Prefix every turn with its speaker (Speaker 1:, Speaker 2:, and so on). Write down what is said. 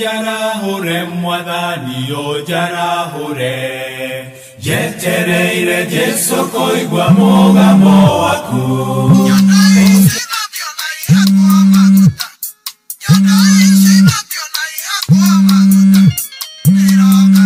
Speaker 1: njarahure mwathani yo njarahure njetereire jesu koigwa mugamo waku Nyona ici
Speaker 2: natio na ihakuwa maguta Nironga